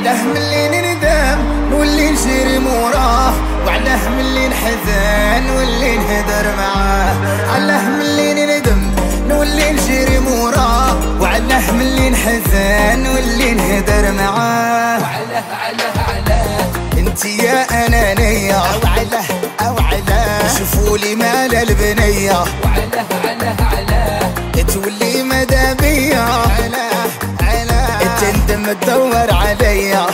وعلاه ملي نندم نولي نجري موراه. وعلاه ملي نحزن نولي نهدر معاه. علاه ملي نندم نولي نجري موراه. وعلاه ملي نحزن نولي نهدر معاه. وعلاه علاه علاه انت يا أنا تندم تدور عليا.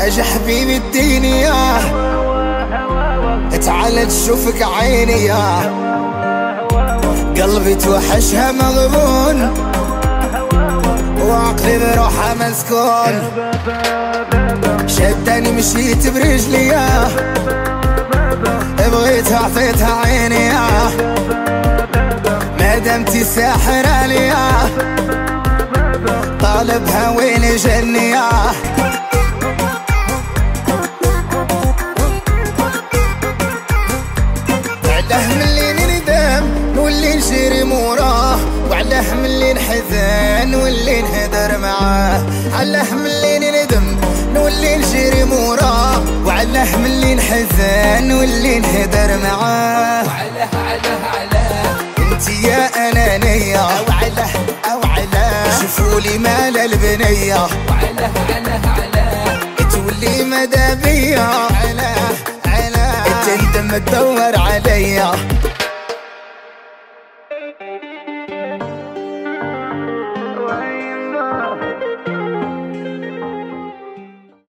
اجا حبيبي اديني ياه تعال تشوفك عيني ياه قلبي توحشها مغبون وعقلي بروحها مسكون. شدني مشيت برجلي ياه بغيتها أعطيتها عيني دمتي ساحرة لي ياه طالبها وين جني ياه علاه من اللي ندم واللي نجري موراه وعلاه من اللي نحزن نولي نهدر معاه. علاه ملي نندم نولي نجري موراه. وعلاه ملي نحزن نولي نهدر معاه. وعله علاه علاه انت يا أنانية. أو عله أو عله شوفولي مال البنية. علاه علاه عله تولي مدى بيا علاه عله تندم تدور عليا.